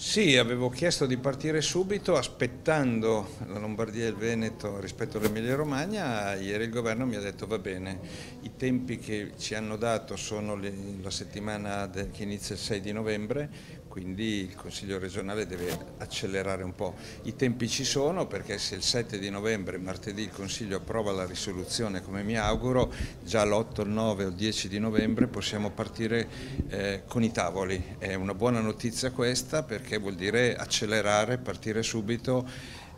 Sì, avevo chiesto di partire subito aspettando la Lombardia e il Veneto rispetto all'Emilia Romagna, ieri il governo mi ha detto va bene, i tempi che ci hanno dato sono la settimana che inizia il 6 di novembre, quindi il Consiglio regionale deve accelerare un po'. I tempi ci sono perché se il 7 di novembre, martedì, il Consiglio approva la risoluzione come mi auguro, già l'8, il 9 o il 10 di novembre possiamo partire eh, con i tavoli. È una buona notizia questa perché vuol dire accelerare, partire subito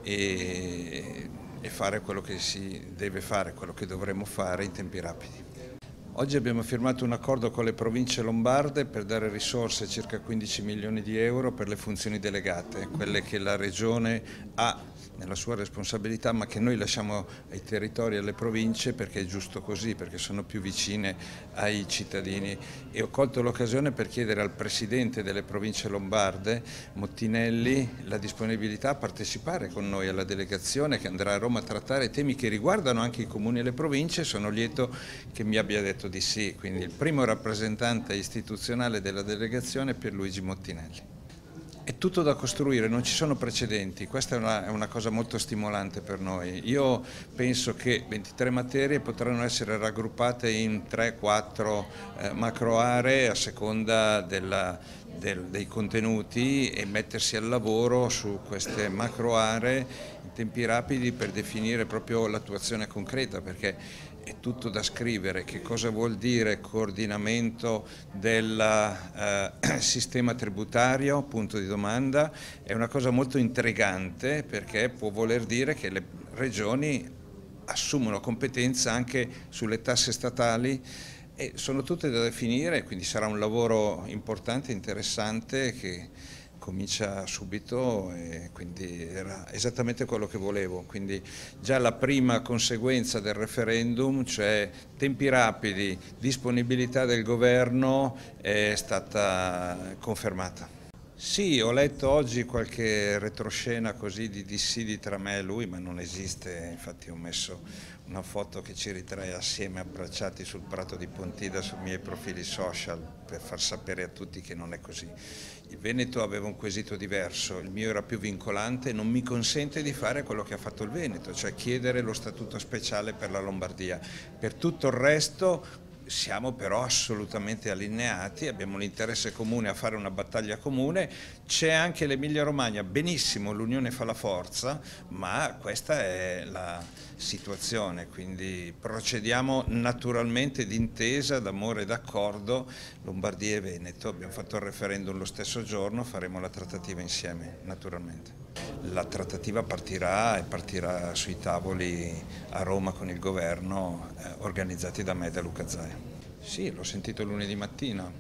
e, e fare quello che si deve fare, quello che dovremmo fare in tempi rapidi. Oggi abbiamo firmato un accordo con le province lombarde per dare risorse, circa 15 milioni di euro, per le funzioni delegate, quelle che la Regione ha nella sua responsabilità ma che noi lasciamo ai territori e alle province perché è giusto così, perché sono più vicine ai cittadini. E ho colto l'occasione per chiedere al Presidente delle province lombarde, Mottinelli, la disponibilità a partecipare con noi alla delegazione che andrà a Roma a trattare temi che riguardano anche i comuni e le province, sono lieto che mi abbia detto di sì, quindi il primo rappresentante istituzionale della delegazione è Pierluigi Mottinelli. È tutto da costruire, non ci sono precedenti, questa è una, è una, cosa molto stimolante per noi. Io penso che 23 materie potranno essere raggruppate in 3-4 eh, macro aree a seconda della, del, dei contenuti e mettersi al lavoro su queste macro aree tempi rapidi per definire proprio l'attuazione concreta perché è tutto da scrivere, che cosa vuol dire coordinamento del eh, sistema tributario, punto di domanda, è una cosa molto intrigante perché può voler dire che le regioni assumono competenza anche sulle tasse statali e sono tutte da definire, quindi sarà un lavoro importante, interessante che comincia subito e quindi era esattamente quello che volevo. Quindi già la prima conseguenza del referendum, cioè tempi rapidi, disponibilità del governo, è stata confermata. Sì, ho letto oggi qualche retroscena così di dissidi tra me e lui, ma non esiste, infatti ho messo una foto che ci ritrae assieme abbracciati sul prato di Pontida sui miei profili social per far sapere a tutti che non è così. Il Veneto aveva un quesito diverso, il mio era più vincolante e non mi consente di fare quello che ha fatto il Veneto, cioè chiedere lo statuto speciale per la Lombardia. Per tutto il resto siamo però assolutamente allineati, abbiamo l'interesse comune a fare una battaglia comune, c'è anche l'Emilia Romagna, benissimo l'unione fa la forza, ma questa è la situazione, quindi procediamo naturalmente d'intesa, d'amore e d'accordo, Lombardia e Veneto, abbiamo fatto il referendum lo stesso giorno, faremo la trattativa insieme naturalmente. La trattativa partirà e partirà sui tavoli a Roma con il governo eh, organizzati da me e da Luca Zaia. Sì, l'ho sentito lunedì mattina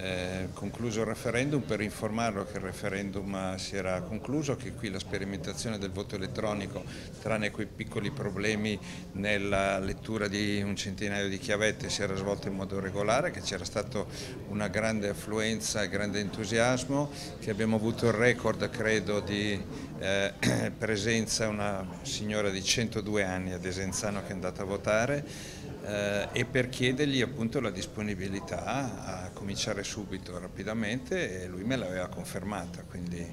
eh, concluso il referendum per informarlo che il referendum si era concluso, che qui la sperimentazione del voto elettronico, tranne quei piccoli problemi nella lettura di un centinaio di chiavette, si era svolta in modo regolare, che c'era stata una grande affluenza e grande entusiasmo, che abbiamo avuto il record, credo, di eh, presenza, una signora di 102 anni a Desenzano che è andata a votare, eh, e per chiedergli appunto la disponibilità a cominciare subito, rapidamente e lui me l'aveva confermata, quindi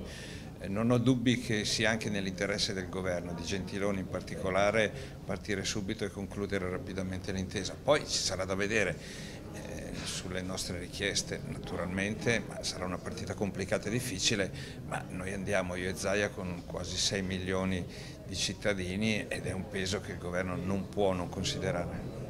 eh, non ho dubbi che sia anche nell'interesse del governo, di Gentiloni in particolare, partire subito e concludere rapidamente l'intesa. Poi ci sarà da vedere eh, sulle nostre richieste naturalmente, ma sarà una partita complicata e difficile, ma noi andiamo io e Zaia con quasi 6 milioni di cittadini ed è un peso che il governo non può non considerare.